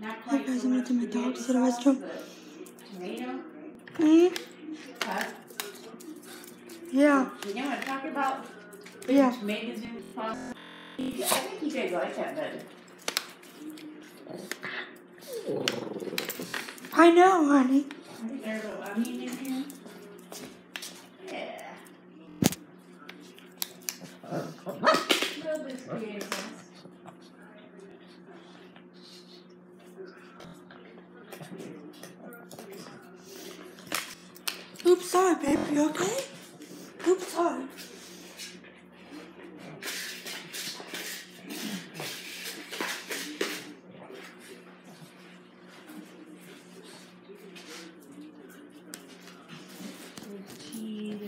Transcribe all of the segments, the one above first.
Quite guys, I'm gonna take my dogs to the restroom. Tomato, Mm, yeah, You know what I'm talking about? Yeah. Tomatoes in pasta. I think you guys like that better. I know, honey. Sorry, babe. You okay? Oops, sorry. With cheese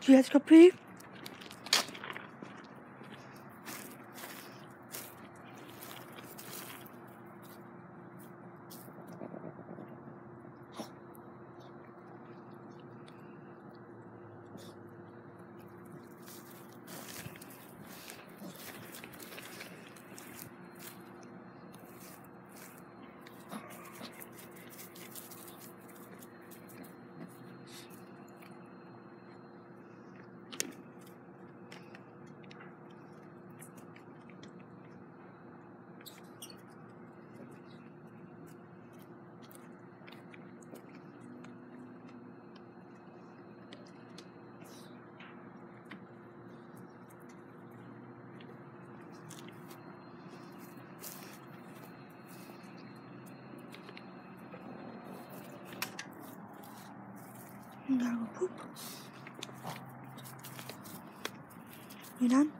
Do you guys go You're done?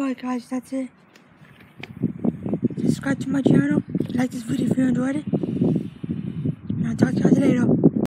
Alright guys, that's it. Subscribe to my channel. Like this video if you enjoyed it. And I'll talk to you guys later.